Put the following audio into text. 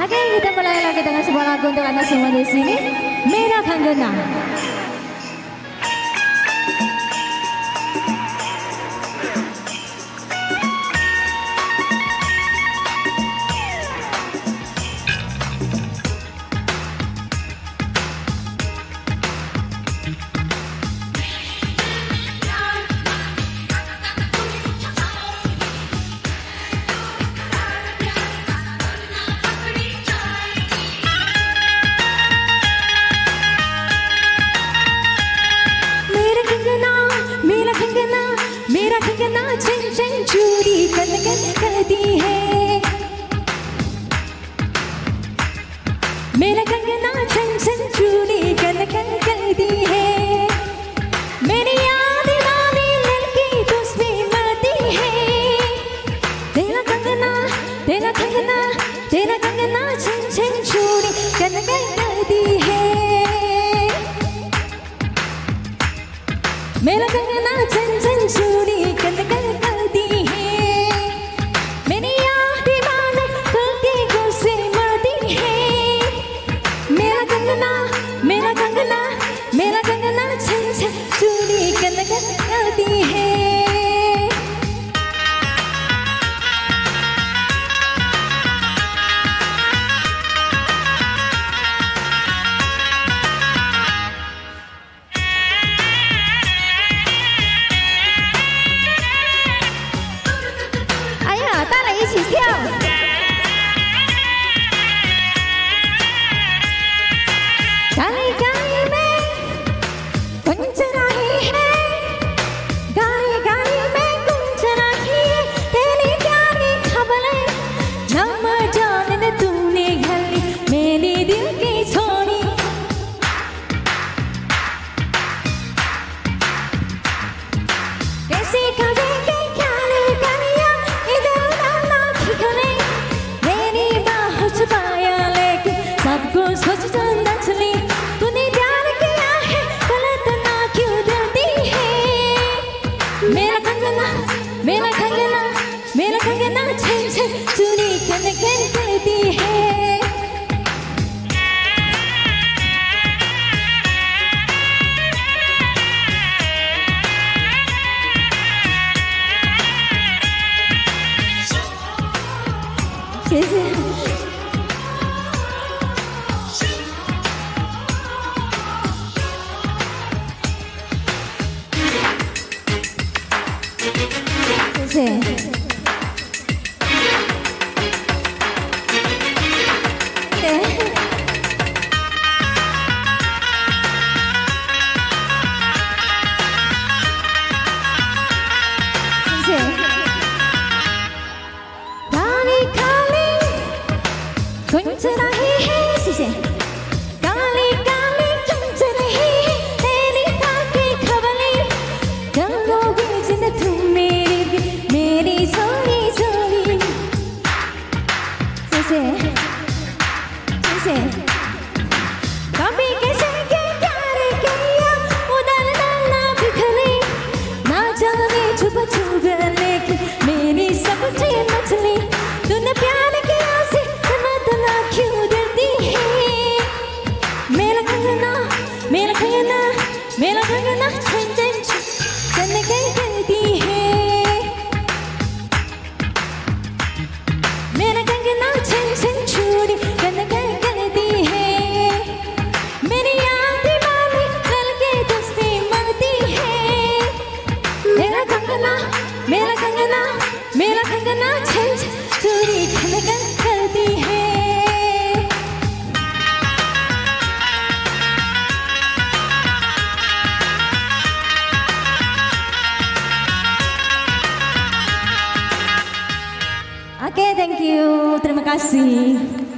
Oke, kita mulai lagi dengan sebuah lagu untuk anda semua di sini. Merah Kanggena. चन चूड़ी कन कन है। मेरा कंगना चन चन चूड़ी कन कन है। मेरी लड़की तुझसे मरती है। तेरा कंगना तेरा कंगना तेरा कंगना चूड़ी कन कन है। मेरा कंगना चन चूड़ी मेरा कंगना मेरा कंगना चन चन चूड़ी कन कन करती है哎呀， ಕಂಗನ ಮೇಲ ಕಂಗನ ಮೇಲ ಕಂಗನ ಛನ್ ಛನ್ ಚೂರಿ ಕನಕನ್ ಕಳದಿ ಹೇ Thank you. Twinkle मेरा कंगना मेरा कंगना छन छन छन कहीं करती है। मेरा कंगना छन छन चूड़ी कन कन करती है। मेरी याद दीवानी करके तुझसे मरती है। मेरा कंगना मेरा कंगना मेरा कंगना छन चूड़ी कन कन करती है। Oke, thank you. Terima kasih.